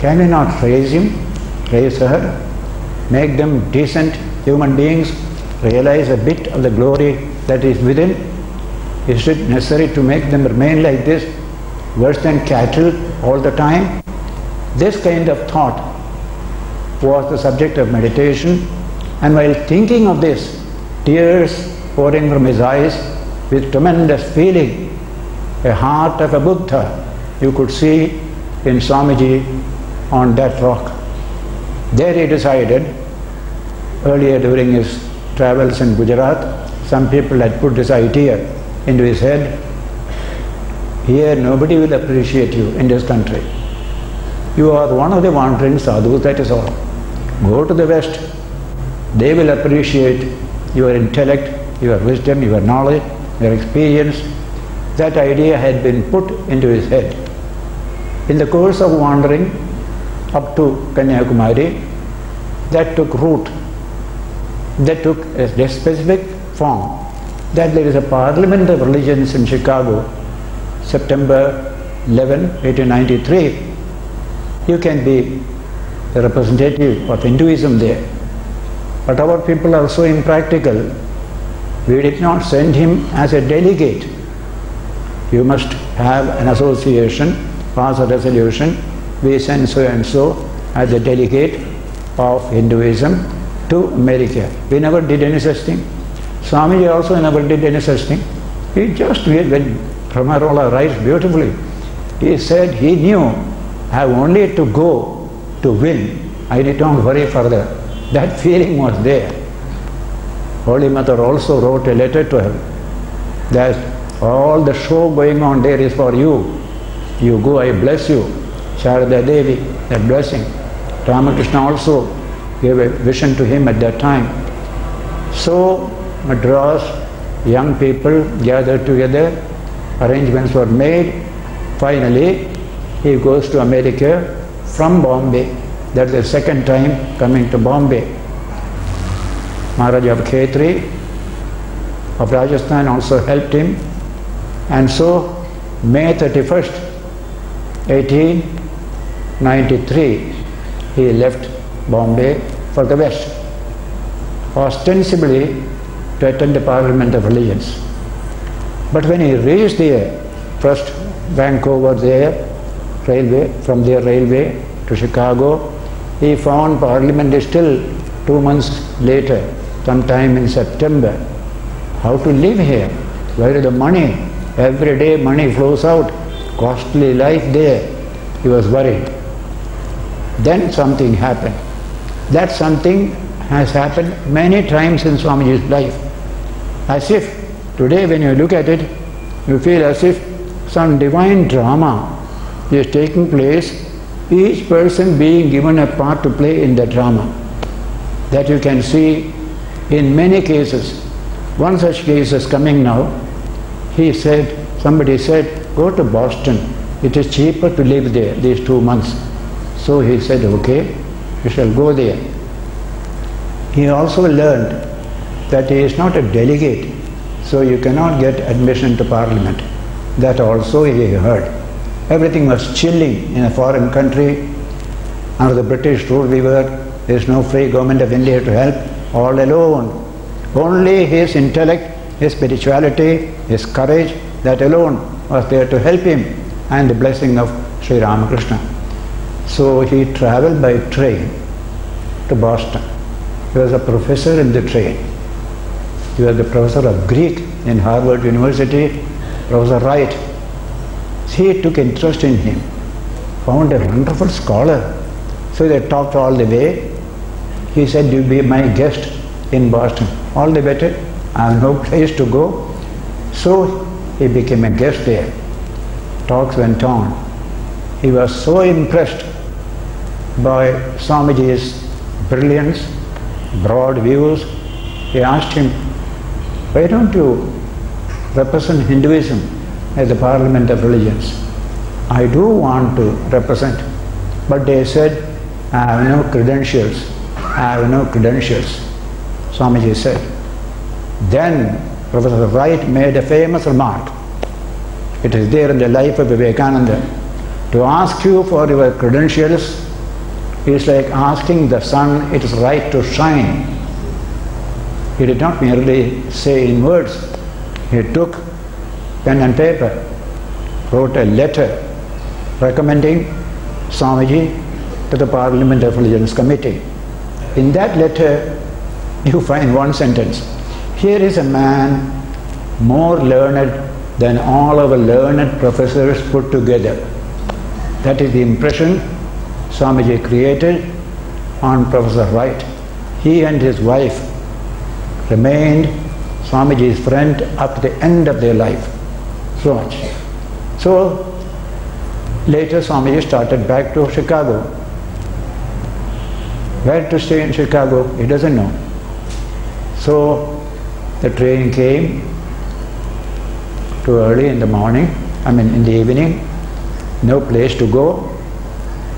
Can we not raise him, raise her, make them decent human beings, realize a bit of the glory that is within? Is it necessary to make them remain like this, worse than cattle all the time? This kind of thought was the subject of meditation, and while thinking of this, tears pouring from his eyes with tremendous feeling, a heart of a Buddha you could see in Swamiji on that rock. There he decided, earlier during his travels in Gujarat, some people had put this idea into his head. Here nobody will appreciate you in this country. You are one of the wandering sadhus, that is all. Go to the West. They will appreciate your intellect, your wisdom, your knowledge, your experience. That idea had been put into his head. In the course of wandering up to Kanyakumari, that took root, that took a specific form. That there is a Parliament of Religions in Chicago, September 11, 1893. You can be a representative of Hinduism there. But our people are so impractical, we did not send him as a delegate. You must have an association, pass a resolution, we send so and so as a delegate of Hinduism to America. We never did any such thing. Swamiji also never did any such thing. He just, when Romain Rolland writes beautifully, he said he knew I have only to go to win. I did not worry further. That feeling was there. Holy Mother also wrote a letter to him that all the show going on there is for you. You go, I bless you. Sharada Devi, that blessing. Ramakrishna also gave a vision to him at that time. So, Madras, young people gathered together, arrangements were made. Finally, he goes to America from Bombay. That's the second time coming to Bombay. Maharaja of Khetri of Rajasthan also helped him. And so, May 31st, 1893, he left Bombay for the West, ostensibly to attend the Parliament of Religions. But when he reached there, first Vancouver there, railway, from there railway to Chicago, he found Parliament is still two months later, sometime in September. How to live here? Where is the money? Every day money flows out. Costly life there. He was worried. Then something happened. That something has happened many times in Swamiji's life. As if today when you look at it, you feel as if some divine drama is taking place, each person being given a part to play in the drama. That you can see in many cases. One such case is coming now. He said, somebody said, go to Boston. It is cheaper to live there these two months. So he said, okay, we shall go there. He also learned that he is not a delegate, so you cannot get admission to parliament. That also he heard. Everything was chilling in a foreign country. Under the British rule we were, there is no free government of India to help, all alone. Only his intellect, his spirituality, his courage, that alone was there to help him and the blessing of Sri Ramakrishna. So he traveled by train to Boston. He was a professor in the train. He was the professor of Greek in Harvard University, Professor Wright. He took interest in him, found a wonderful scholar. So they talked all the way. He said, You be my guest in Boston. All the better. I have no place to go. So he became a guest there. Talks went on. He was so impressed by Swamiji's brilliance, broad views. He asked him, Why don't you represent Hinduism as the Parliament of Religions? I do want to represent, but they said, I have no credentials. I have no credentials. Swamiji said. Then Professor Wright made a famous remark. It is there in the life of Vivekananda. To ask you for your credentials It's like asking the sun its right to shine. He did not merely say in words, he took pen and paper, wrote a letter recommending Swamiji to the Parliament of Religions Committee. In that letter, you find one sentence. Here is a man more learned than all our learned professors put together. That is the impression Swamiji created on Professor Wright. He and his wife remained Swamiji's friend up to the end of their life. So much. So later Swamiji started back to Chicago. Where to stay in Chicago, he doesn't know. So the train came too early in the morning, I mean in the evening, no place to go,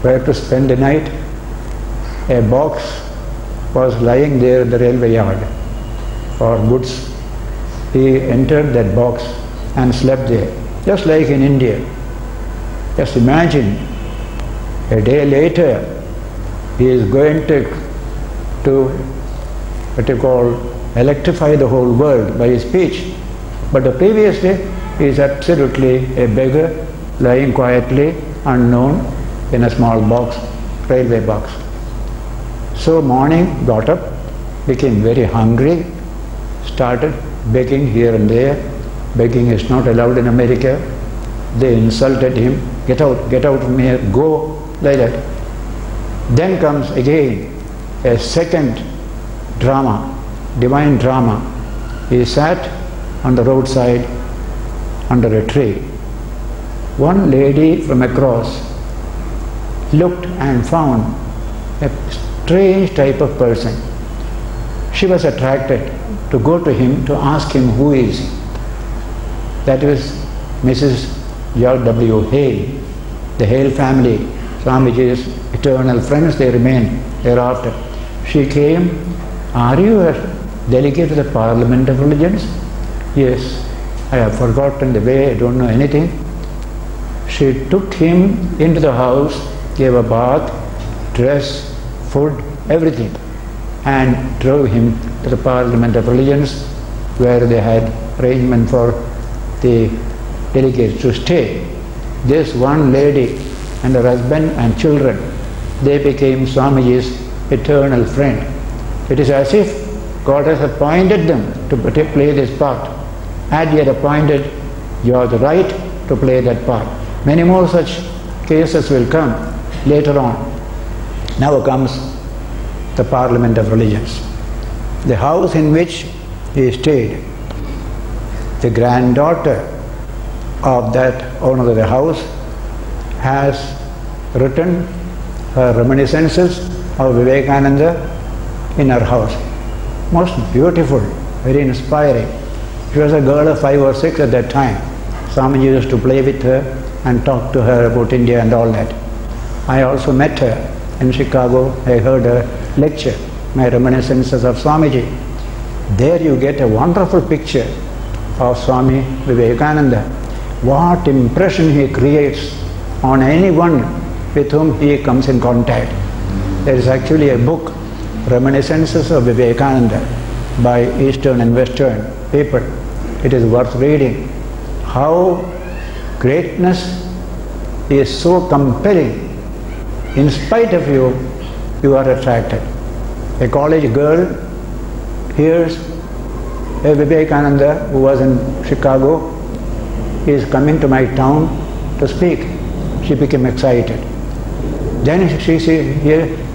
where to spend the night. A box was lying there in the railway yard for goods. He entered that box and slept there, just like in India. Just imagine, a day later, he is going to, to what you call, electrify the whole world by his speech. But the previous day, he is absolutely a beggar, lying quietly, unknown, in a small box, railway box. So morning, got up, became very hungry, started begging here and there. Begging is not allowed in America. They insulted him, get out, get out from here, go, like that. Then comes again a second drama, divine drama. He sat on the roadside under a tree. One lady from across looked and found a strange type of person. She was attracted to go to him to ask him who is he. That was Mrs. George W. Hale, the Hale family, Swamiji's eternal friends, they remain thereafter. She came, Are you a delegate to the Parliament of Religions? Yes, I have forgotten the way, I don't know anything. She took him into the house, gave a bath, dress, food, everything, and drove him to the Parliament of Religions where they had arrangement for the delegates to stay. This one lady and her husband and children, they became Swamiji's eternal friend. It is as if God has appointed them to play this part, Had He had appointed you are the right to play that part. Many more such cases will come later on. Now comes the Parliament of Religions. The house in which he stayed, the granddaughter of that owner of the house has written her reminiscences of Vivekananda in her house. Most beautiful, very inspiring. She was a girl of five or six at that time. Swamiji used to play with her and talk to her about India and all that. I also met her in Chicago. I heard her lecture, my reminiscences of Swamiji. There you get a wonderful picture of Swami Vivekananda. What impression he creates on anyone with whom he comes in contact. There is actually a book, Reminiscences of Vivekananda, by Eastern and Western people. It is worth reading. How greatness is so compelling. In spite of you, you are attracted. A college girl hears a Vivekananda who was in Chicago is coming to my town to speak. She became excited. Then she, she,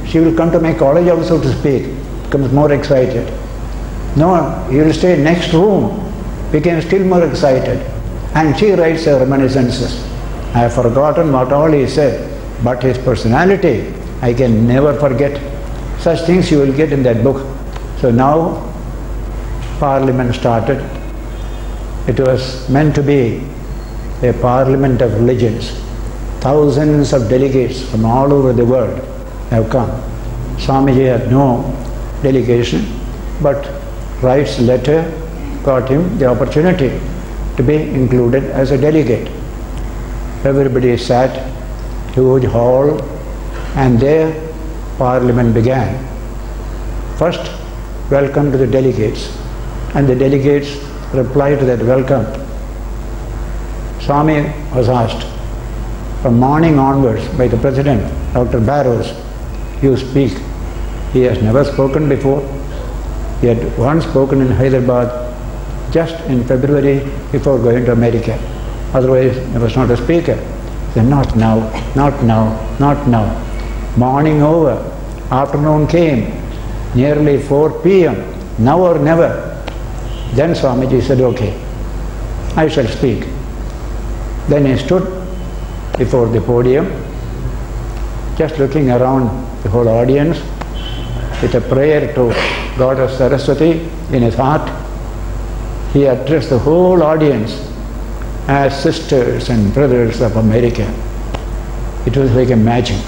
she will come to my college also to speak. Becomes more excited. No, he will stay next room. Became still more excited. And she writes her reminiscences. I have forgotten what all he said, but his personality I can never forget. Such things you will get in that book. So now Parliament started. It was meant to be a parliament of religions. Thousands of delegates from all over the world have come. Swamiji had no delegation, but Wright's letter got him the opportunity to be included as a delegate. Everybody sat, huge hall, and there Parliament began. First, welcome to the delegates, and the delegates replied to that welcome. Swami was asked from morning onwards by the President, Dr. Barrows, you speak. He has never spoken before. He had once spoken in Hyderabad just in February before going to America. Otherwise, he was not a speaker. Said, not now, not now, not now. Morning over, afternoon came, nearly 4 p.m., now or never. Then Swamiji said, okay, I shall speak. Then he stood before the podium, just looking around the whole audience with a prayer to Goddess Saraswati in his heart. He addressed the whole audience as sisters and brothers of America. It was like a magic.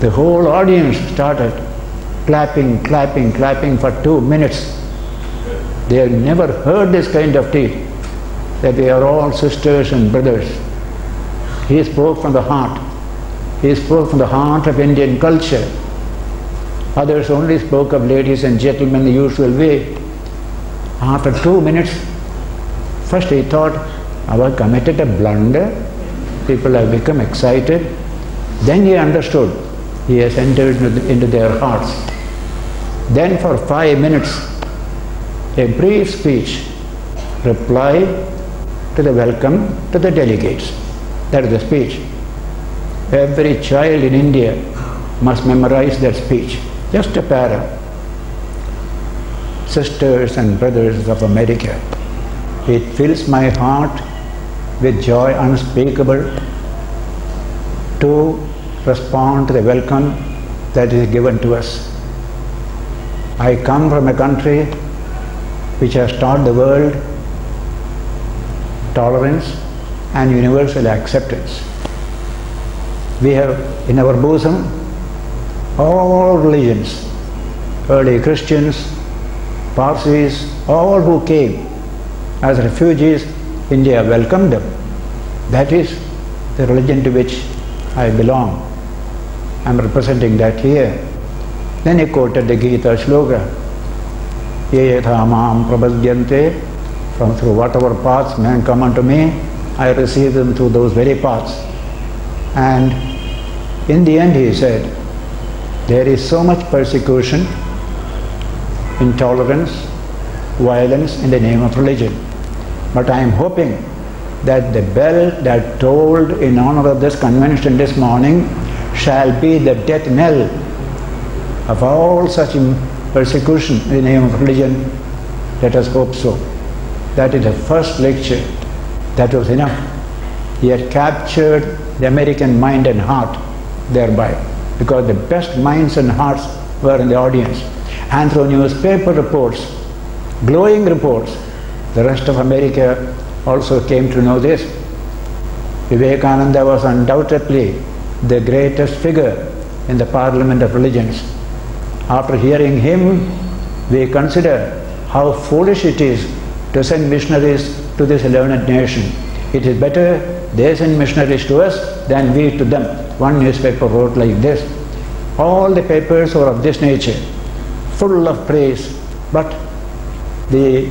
The whole audience started clapping, clapping, clapping for two minutes. They had never heard this kind of thing, that we are all sisters and brothers. He spoke from the heart. He spoke from the heart of Indian culture. Others only spoke of ladies and gentlemen the usual way. After two minutes, first he thought, have I committed a blunder? People have become excited. Then he understood. He has entered into their hearts. Then for five minutes, a brief speech, reply to the welcome to the delegates. That is the speech. Every child in India must memorize that speech. Just a para. Sisters and brothers of America, it fills my heart with joy unspeakable to respond to the welcome that is given to us. I come from a country which has taught the world tolerance and universal acceptance. We have in our bosom all religions, early Christians, Parsis, all who came as refugees, India welcomed them. That is the religion to which I belong. I am representing that here. Then he quoted the Gita sloka. Ye yatha mam prabhadyante from through whatever paths men come unto me, I receive them through those very paths. And in the end he said, there is so much persecution, intolerance, violence in the name of religion. But I am hoping that the bell that tolled in honor of this convention this morning shall be the death knell of all such persecution in the name of religion. Let us hope so. That is the first lecture. That was enough. He had captured the American mind and heart thereby because the best minds and hearts were in the audience. And through newspaper reports, glowing reports, the rest of America also came to know this. Vivekananda was undoubtedly the greatest figure in the Parliament of Religions. After hearing him, we consider how foolish it is to send missionaries to this learned nation. It is better they send missionaries to us than we to them. One newspaper wrote like this. All the papers were of this nature, full of praise, but the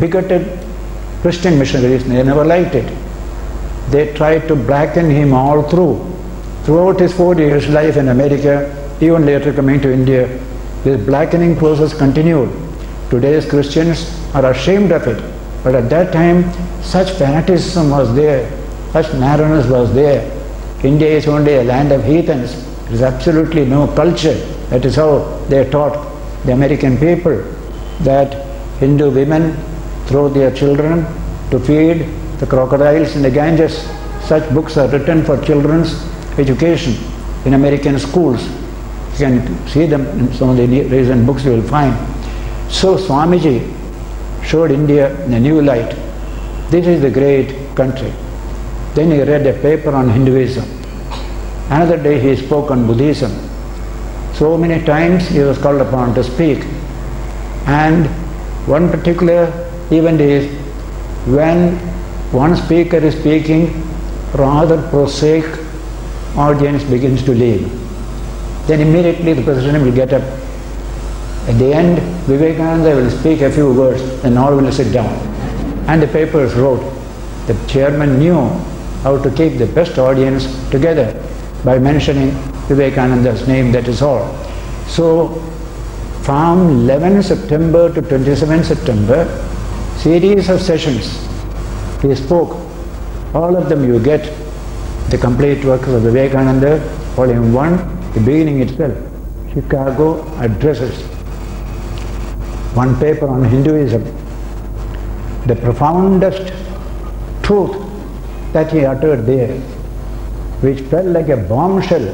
bigoted Christian missionaries, they never liked it. They tried to blacken him all through. Throughout his four years life in America, even later coming to India, this blackening process continued. Today's Christians are ashamed of it. But at that time, such fanaticism was there, such narrowness was there. India is only a land of heathens. There is absolutely no culture. That is how they taught the American people that Hindu women throw their children to feed the crocodiles in the Ganges. Such books are written for children's education in American schools. You can see them in some of the recent books you will find. So Swamiji showed India in a new light. This is the great country. Then he read a paper on Hinduism. Another day he spoke on Buddhism. So many times he was called upon to speak. And one particular event is when one speaker is speaking, rather prosaic audience begins to leave. then immediately the president will get up. At the end, Vivekananda will speak a few words, and all will sit down. And the papers wrote. The chairman knew how to keep the best audience together by mentioning Vivekananda's name, that is all. So, from 11 September to 27 September, series of sessions, he spoke. All of them you get the complete works of the Vivekananda, volume 1, the beginning itself, Chicago addresses. One paper on Hinduism, the profoundest truth that he uttered there, which fell like a bombshell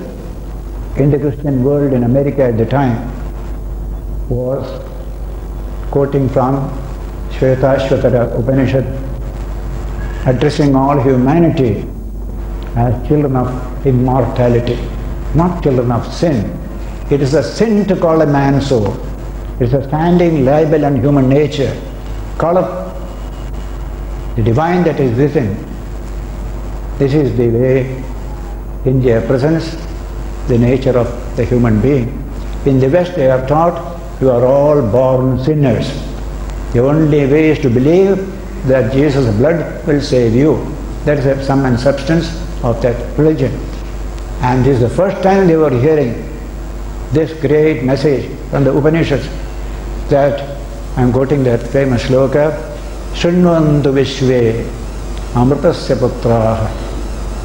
in the Christian world in America at the time, was quoting from Shvetashvatara Upanishad, addressing all humanity as children of immortality, not children of sin. It is a sin to call a man so. It's a standing libel on human nature. Call up the divine that is within. This is the way India presents the nature of the human being. In the West they are taught you are all born sinners. The only way is to believe that Jesus' blood will save you. That is the sum and substance of that religion. And this is the first time they were hearing this great message from the Upanishads that I am quoting that famous shloka Shunvantu Vishve Amritasya Putraha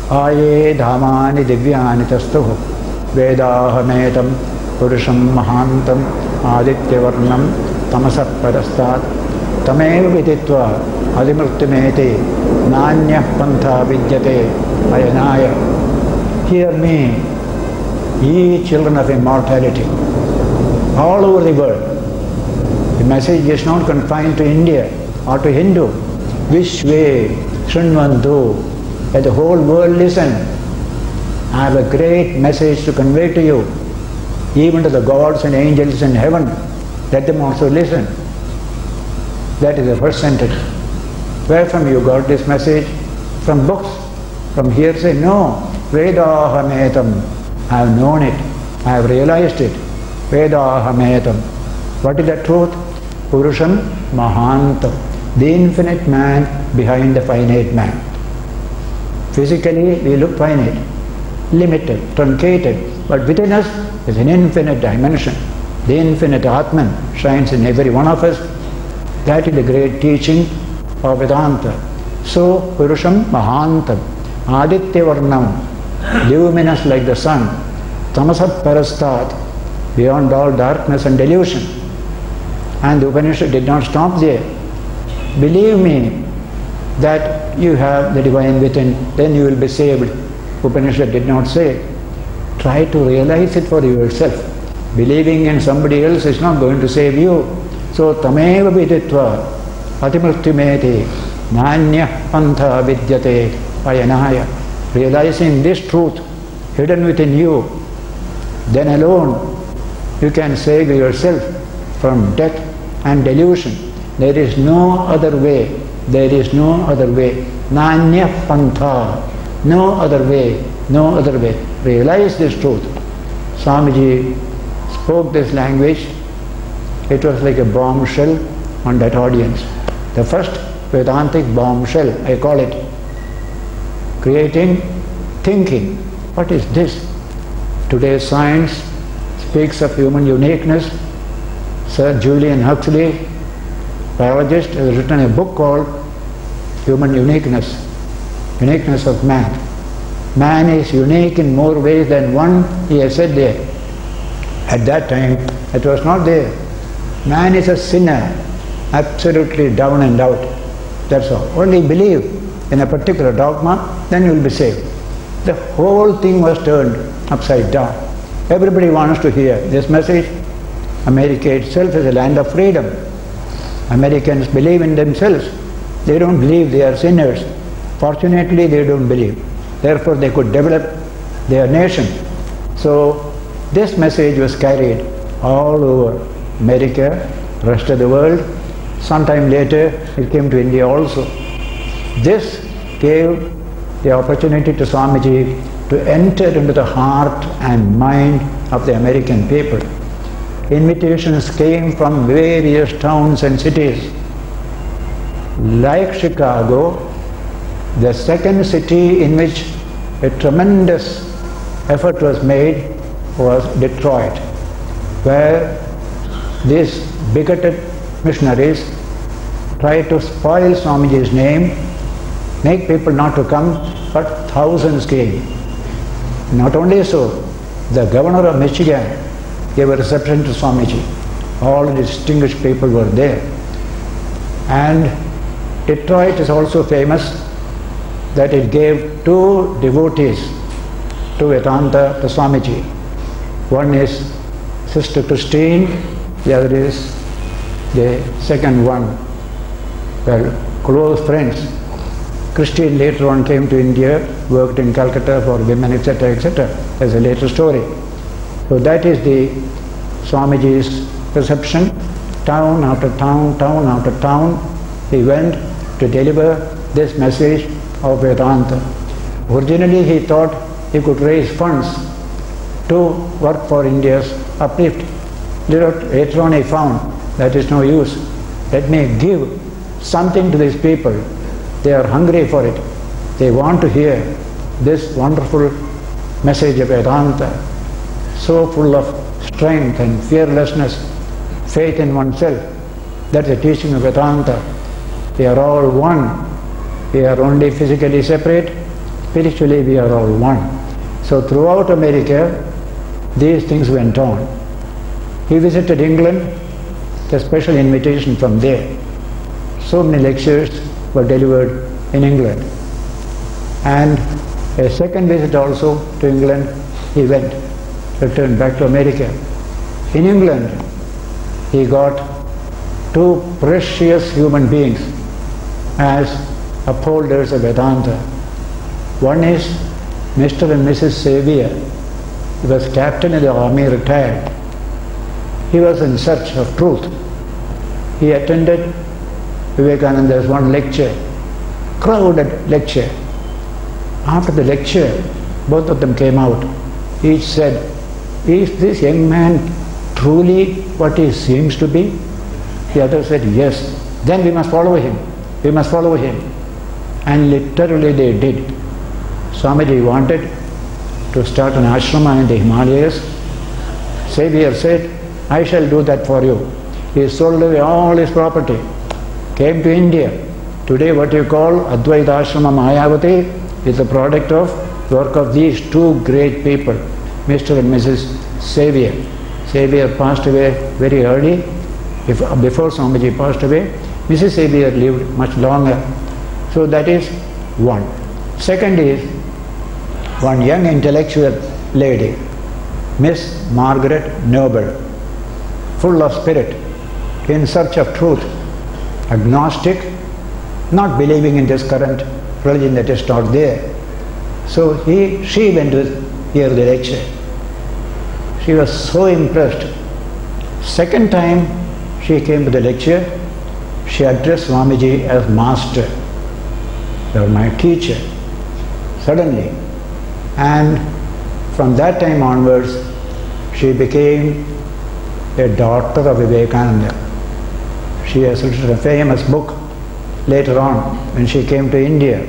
Aye Dhamani Divyani Tastuhu Vedahametam Purusham Mahantam Adityavarnam तमसपरस्ता तमेव विदिवा अलिमृत्युमेति नान्य पंथ विद्यते अयनाय. Hear me ye children of immortality all over the world the message is not confined to India or to Hindu विश्व शुण्वंतु at the whole world listen I have a great message to convey to you even to the gods and angels in heaven let them also listen. That is the first sentence. Where from you got this message? From books? From hearsay? No. Vedahametam. I have known it. I have realized it. Vedahametam. What is the truth? Purusham Mahantam. The infinite man behind the finite man. Physically we look finite, limited, truncated, but within us is an infinite dimension. The infinite Atman shines in every one of us. That is the great teaching of Vedanta. So, Purusham Mahantam, Aditya Varnam, luminous like the sun, Tamasat Parastat, beyond all darkness and delusion. And the Upanishad did not stop there. Believe me that you have the divine within, then you will be saved. Upanishad did not say. Try to realize it for yourself. Believing in somebody else is not going to save you. So tameva viditva atimurtimeti nanya pantha vidyate ayanaya. Realizing this truth hidden within you, then alone you can save yourself from death and delusion. There is no other way. There is no other way. Nanya pantha. No other way. No other way. Realize this truth. Swamiji spoke this language. It was like a bombshell on that audience. The first Vedantic bombshell, I call it. Creating thinking. What is this? Today's science speaks of human uniqueness. Sir Julian Huxley, biologist, has written a book called Human Uniqueness, Uniqueness of Man. Man is unique in more ways than one, he has said there. At that time, it was not there. Man is a sinner, absolutely down and out. That's all. Only believe in a particular dogma, then you will be saved. The whole thing was turned upside down. Everybody wants to hear this message. America itself is a land of freedom. Americans believe in themselves. They don't believe they are sinners. Fortunately, they don't believe. Therefore, they could develop their nation. So, this message was carried all over America, rest of the world. Sometime later, it came to India also. This gave the opportunity to Swamiji to enter into the heart and mind of the American people. Invitations came from various towns and cities. Like Chicago, the second city in which a tremendous effort was made was Detroit, where these bigoted missionaries tried to spoil Swamiji's name, make people not to come, but thousands came. Not only so, the governor of Michigan gave a reception to Swamiji. All distinguished people were there. And Detroit is also famous that it gave two devotees to Vedanta to Swamiji. One is Sister Christine, the other is the second one, well, close friends. Christine later on came to India, worked in Calcutta for women, etc., etc. As a later story. So that is the Swamiji's perception. Town after town, town after town, he went to deliver this message of Vedanta. Originally he thought he could raise funds to work for India's uplift. Later on he found that is no use. Let me give something to these people. They are hungry for it. They want to hear this wonderful message of Vedanta, so full of strength and fearlessness, faith in oneself. That's the teaching of Vedanta. We are all one. We are only physically separate. Spiritually, we are all one. So throughout America, these things went on. He visited England, a special invitation from there. So many lectures were delivered in England. And a second visit also to England, he went, returned back to America. In England, he got two precious human beings as upholders of Vedanta. One is Mr. and Mrs. Sevier. He was captain in the army, retired. He was in search of truth. He attended Vivekananda's one lecture, crowded lecture. After the lecture, both of them came out. Each said, Is this young man truly what he seems to be? The other said, Yes. Then we must follow him. We must follow him. And literally they did. Swamiji wanted to start an ashrama in the Himalayas. Sevier said, I shall do that for you. He sold away all his property, came to India. Today what you call Advaita Ashrama Mayavati is the product of work of these two great people, Mr. and Mrs. Sevier. Sevier passed away very early, before Swamiji passed away. Mrs. Sevier lived much longer. So that is one. Second is one young intellectual lady, Miss Margaret Noble, full of spirit, in search of truth, agnostic, not believing in this current religion that is taught there. So he, she went to hear the lecture. She was so impressed. Second time she came to the lecture, she addressed Swamiji as master. Are my teacher. Suddenly. And from that time onwards, she became a daughter of Vivekananda. She has written a famous book later on when she came to India.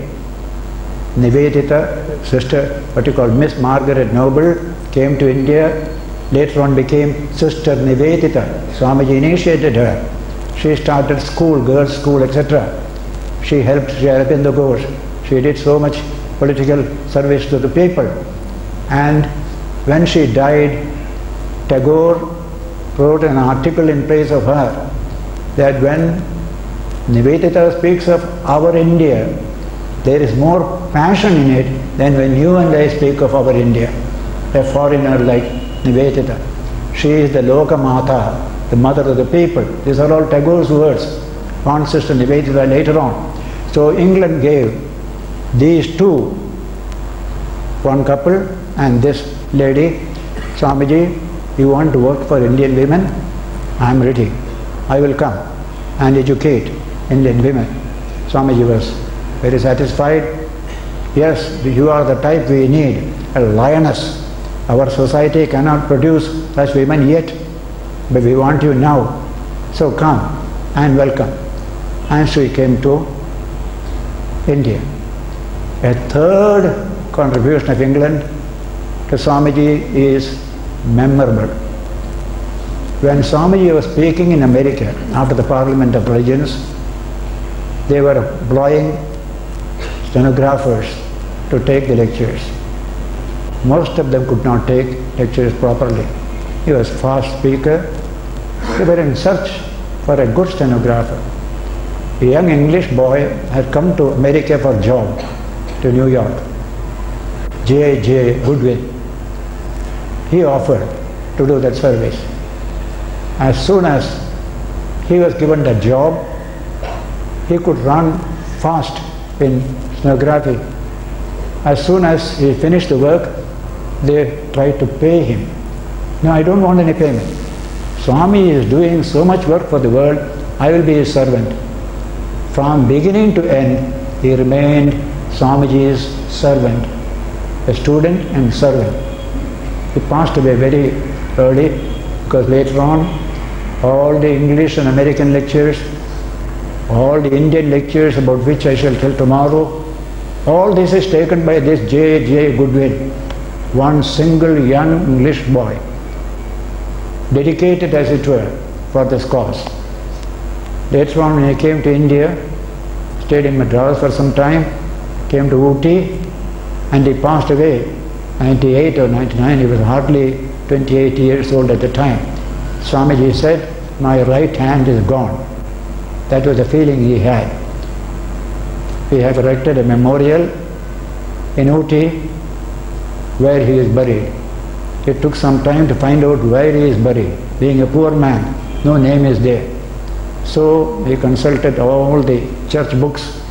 Nivedita, sister, what you call Miss Margaret Noble, came to India, later on became Sister Nivedita. Swamiji initiated her. She started school, girls' school, etc. She helped Sri Aurobindo Ghosh. She did so much political service to the people. And when she died, Tagore wrote an article in praise of her that when Nivedita speaks of our India, there is more passion in it than when you and I speak of our India, a foreigner like Nivedita. She is the Loka Mata, the mother of the people. These are all Tagore's words. One sister Nivedita later on. So England gave these two, one couple and this lady, Swamiji, you want to work for Indian women? I am ready. I will come and educate Indian women. Swamiji was very satisfied. Yes, you are the type we need. a lioness. Our society cannot produce such women yet, but we want you now. So come and welcome. And she came to India. A third contribution of England to Swamiji is memorable. When Swamiji was speaking in America after the Parliament of Religions, they were employing stenographers to take the lectures. Most of them could not take lectures properly. He was fast speaker. They were in search for a good stenographer. A young English boy had come to America for job to New York. J. J. Goodwin. He offered to do that service. As soon as he was given the job, he could run fast in stenography. As soon as he finished the work, they tried to pay him. No, I don't want any payment. Swami is doing so much work for the world, I will be his servant. From beginning to end, he remained Swamiji's servant, a student and servant. He passed away very early because later on all the English and American lectures, all the Indian lectures about which I shall tell tomorrow, all this is taken by this J. J. Goodwin, one single young English boy, dedicated as it were for this cause. Later on when he came to India, stayed in Madras for some time, came to Ooty, and he passed away 98 or 99, he was hardly 28 years old at the time. Swamiji said, my right hand is gone. That was the feeling he had. We have erected a memorial in Ooty where he is buried. It took some time to find out where he is buried. Being a poor man, no name is there. So we consulted all the church books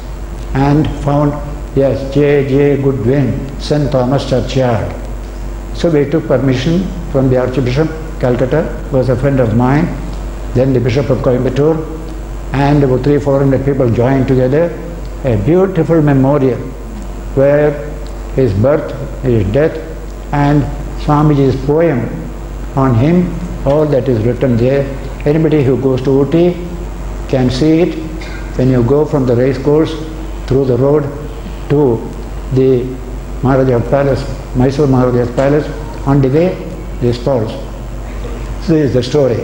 and found, yes, J. J. Goodwin, St. Thomas Churchyard. So we took permission from the Archbishop, Calcutta, was a friend of mine, then the Bishop of Coimbatore, and about three, four hundred people joined together, a beautiful memorial where his birth, his death, and Swamiji's poem on him, all that is written there. Anybody who goes to Ooty can see it when you go from the race course through the road to the Maharaja Palace, Mysore Maharaja's Palace, on the way, this falls. So this is the story.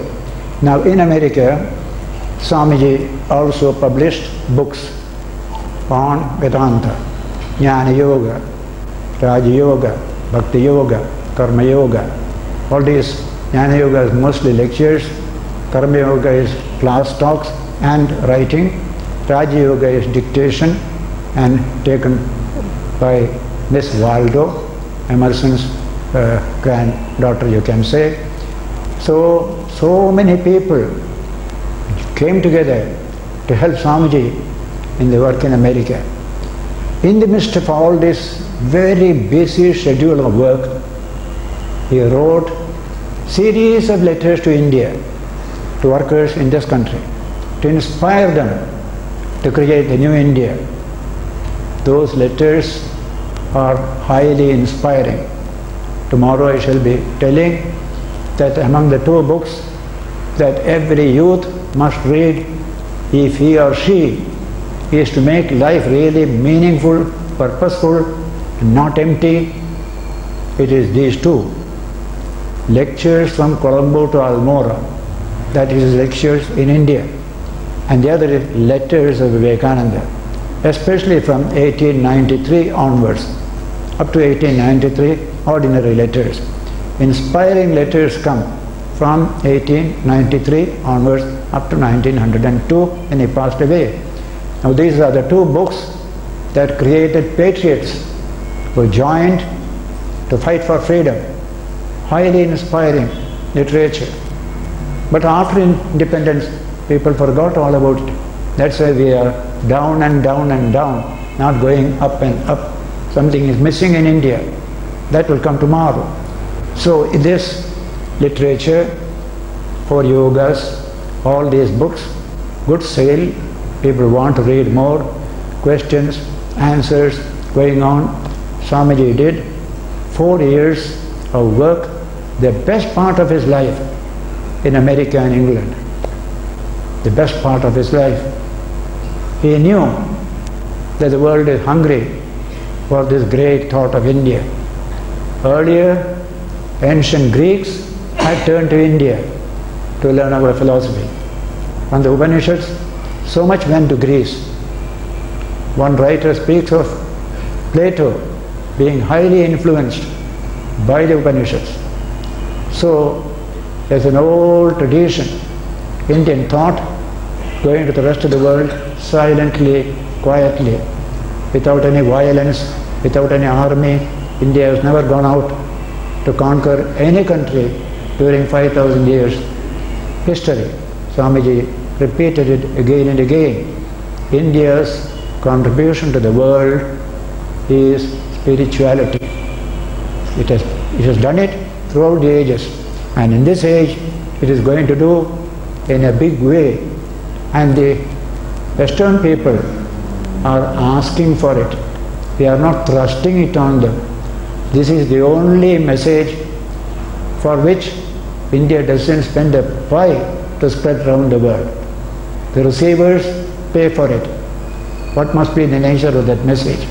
Now in America, Swamiji also published books on Vedanta, Jnana Yoga, Raja Yoga, Bhakti Yoga, Karma Yoga. All these Jnana Yoga is mostly lectures, Karma Yoga is class talks and writing, Raja Yoga is dictation and taken by Miss Waldo, Emerson's uh, granddaughter you can say. So, so many people came together to help Swamiji in the work in America. In the midst of all this very busy schedule of work, he wrote series of letters to India, to workers in this country, to inspire them to create the new India. Those letters are highly inspiring. Tomorrow I shall be telling that among the two books that every youth must read if he or she is to make life really meaningful, purposeful, not empty, it is these two. Lectures from Colombo to Almora, that is lectures in India, and the other is letters of Vivekananda, especially from 1893 onwards, up to 1893, ordinary letters. Inspiring letters come from 1893 onwards up to 1902 when he passed away. Now these are the two books that created patriots who joined to fight for freedom. Highly inspiring literature. But after independence, people forgot all about it. That's why we are down and down and down, not going up and up. Something is missing in India. That will come tomorrow. So this literature for yogas, all these books, good sale, people want to read more, questions, answers going on. Swamiji did four years of work, the best part of his life in America and England. The best part of his life. He knew that the world is hungry for this great thought of India. Earlier, ancient Greeks had turned to India to learn our philosophy. From the Upanishads, so much went to Greece. One writer speaks of Plato being highly influenced by the Upanishads. So, there's an old tradition, Indian thought, going to the rest of the world silently, quietly, without any violence, without any army. India has never gone out to conquer any country during 5,000 years history. Swamiji repeated it again and again. India's contribution to the world is spirituality. It has, it has done it throughout the ages. And in this age, it is going to do in a big way. And the Western people are asking for it. They are not thrusting it on them. This is the only message for which India doesn't spend a pie to spread around the world. The receivers pay for it. What must be the nature of that message?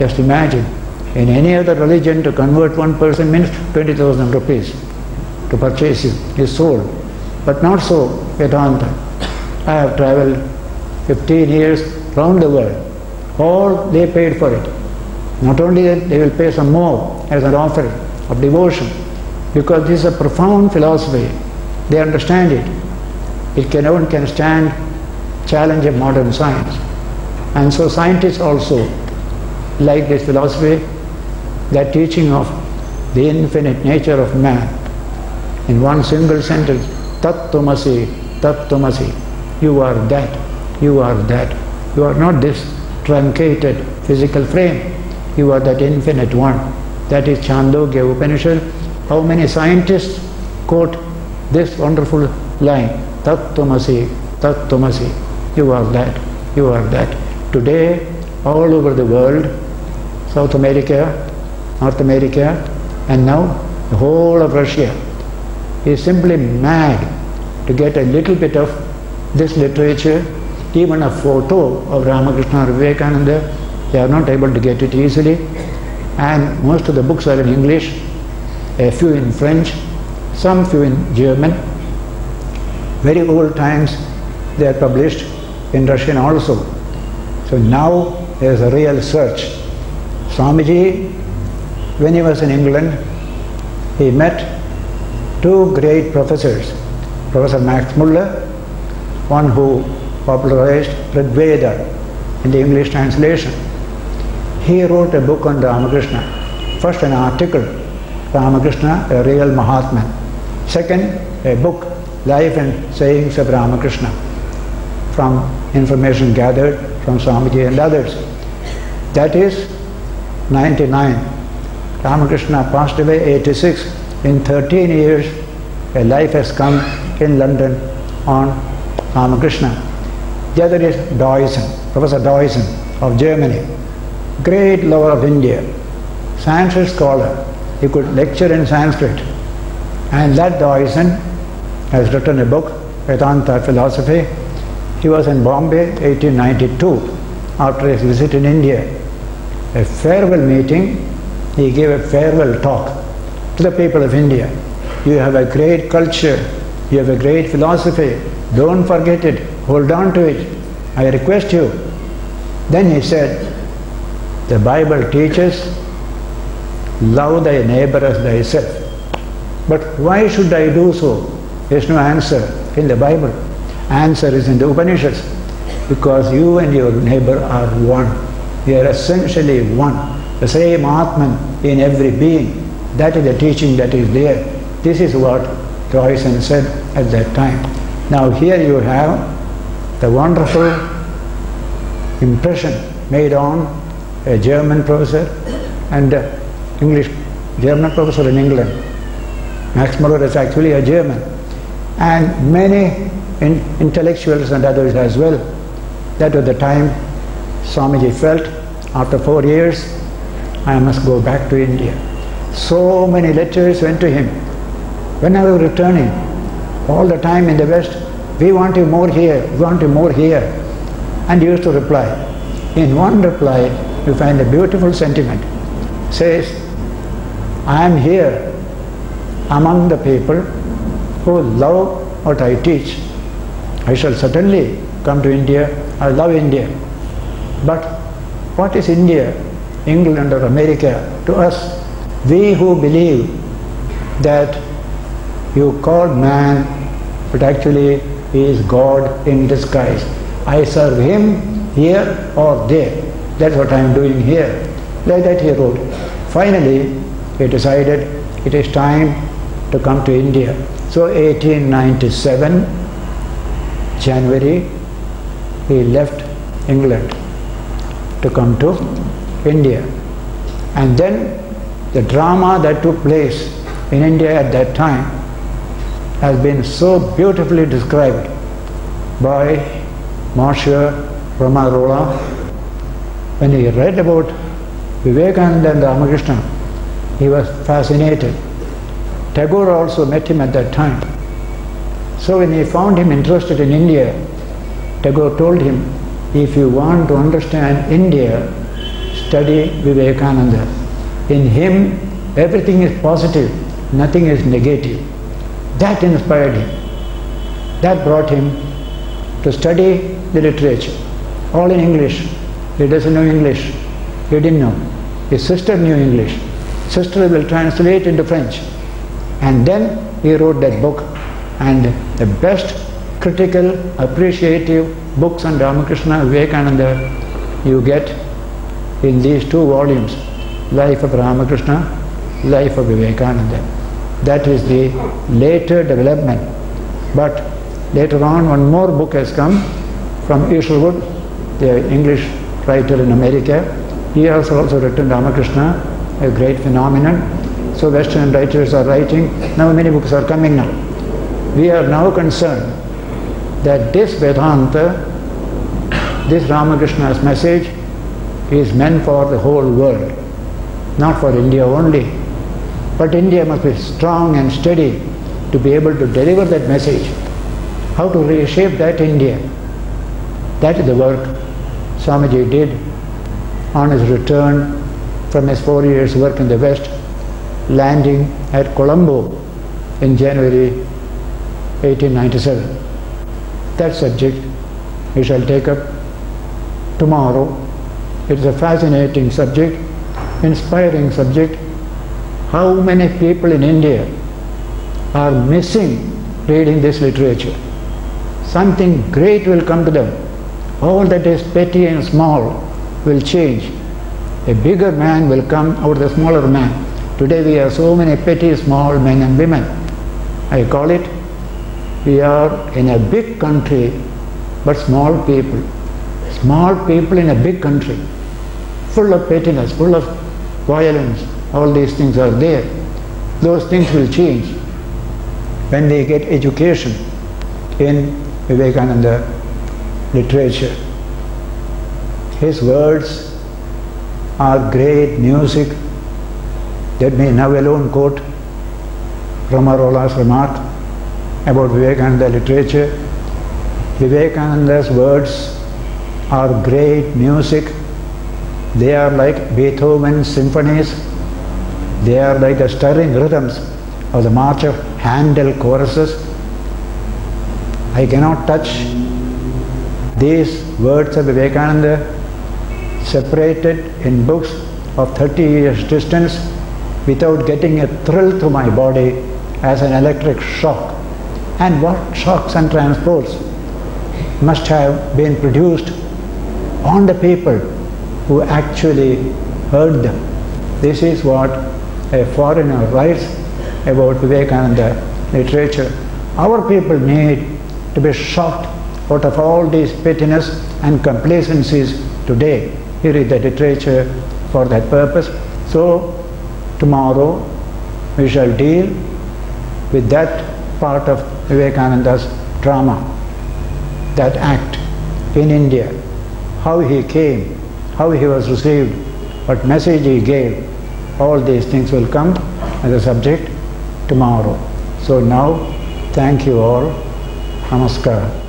Just imagine, in any other religion to convert one person means 20,000 rupees to purchase his soul. But not so Vedanta. I have traveled 15 years round the world. All they paid for it. Not only that, they will pay some more as an offering of devotion because this is a profound philosophy. They understand it. It can, no one can stand challenge of modern science. And so scientists also like this philosophy, that teaching of the infinite nature of man in one single sentence, Tattvamasi, Tattvamasi. You are that, you are that. You are not this truncated physical frame. You are that infinite one. That is Chandogya Upanishad. How many scientists quote this wonderful line, Tattvamasi, Tattvamasi. You are that, you are that. Today, all over the world, South America, North America, and now the whole of Russia is simply mad to get a little bit of this literature, even a photo of Ramakrishna or Vivekananda, they are not able to get it easily. And most of the books are in English, a few in French, some few in German. Very old times they are published in Russian also. So now there is a real search. Swamiji, when he was in England, he met two great professors, Professor Max Muller, one who popularized Rig in the English translation. He wrote a book on Ramakrishna. First an article, Ramakrishna, a real Mahatma. Second, a book, Life and Sayings of Ramakrishna, from information gathered from Swamiji and others. That is 99. Ramakrishna passed away 86. In 13 years, a life has come in London on Ramakrishna. The other is Deussen, Professor Deussen of Germany, great lover of India, Sanskrit scholar. He could lecture in Sanskrit. And that Deussen has written a book, Vedanta Philosophy. He was in Bombay 1892 after his visit in India. A farewell meeting, he gave a farewell talk to the people of India. You have a great culture, you have a great philosophy, don't forget it, hold on to it. I request you. Then he said, the Bible teaches, love thy neighbor as thyself. But why should I do so? There's no answer in the Bible. Answer is in the Upanishads. Because you and your neighbor are one. You are essentially one. The same Atman in every being. That is the teaching that is there. This is what Deussen said at that time. Now here you have the wonderful impression made on a German professor and English German professor in England. Max Muller is actually a German. And many in intellectuals and others as well. That was the time Swamiji felt after four years, I must go back to India. So many letters went to him. When I was returning, all the time in the West, we want you more here, we want you more here. And he used to reply. In one reply, you find a beautiful sentiment. Says, I am here among the people who love what I teach. I shall certainly come to India. I love India. But what is India, England or America to us? We who believe that you call man, but actually he is God in disguise. I serve him here or there. That's what I am doing here. Like that he wrote. Finally, he decided it is time to come to India. So 1897, January, he left England to come to India. And then the drama that took place in India at that time has been so beautifully described by Monsieur Romain Rolland when he read about Vivekananda and Ramakrishna, he was fascinated. Tagore also met him at that time. So when he found him interested in India, Tagore told him, if you want to understand India, study Vivekananda. In him, everything is positive, nothing is negative. That inspired him. That brought him to study the literature, all in English. He doesn't know English. He didn't know. His sister knew English. Sister will translate into French. And then he wrote that book. And the best critical, appreciative books on Ramakrishna Vivekananda you get in these two volumes Life of Ramakrishna, Life of Vivekananda. That is the later development. But later on, one more book has come from Isherwood, the English writer in America. He has also written Ramakrishna, a great phenomenon. So Western writers are writing. Now many books are coming now. We are now concerned that this Vedanta, this Ramakrishna's message, is meant for the whole world, not for India only. But India must be strong and steady to be able to deliver that message. How to reshape that India? That is the work Swamiji did on his return from his four years' work in the West, landing at Colombo in January 1897. That subject we shall take up tomorrow. It is a fascinating subject, inspiring subject. How many people in India are missing reading this literature? Something great will come to them. All that is petty and small will change. A bigger man will come out of the smaller man. Today we have so many petty, small men and women. I call it, we are in a big country, but small people. Small people in a big country, full of pettiness, full of violence. All these things are there. Those things will change when they get education in Vivekananda literature. His words are great music. Let me now alone quote Romain Rolland's remark about Vivekananda literature. Vivekananda's words are great music. They are like Beethoven's symphonies. They are like the stirring rhythms of the march of Handel choruses. I cannot touch these words of Vivekananda separated in books of 30 years distance without getting a thrill through my body as an electric shock. And what shocks and transports must have been produced on the people who actually heard them. This is what a foreigner writes about Vivekananda literature. Our people need to be shocked out of all these pettiness and complacencies today. Here is the literature for that purpose. So tomorrow we shall deal with that part of Vivekananda's drama, that act in India, how he came, how he was received, what message he gave, all these things will come as a subject tomorrow. So now, thank you all. Namaskar.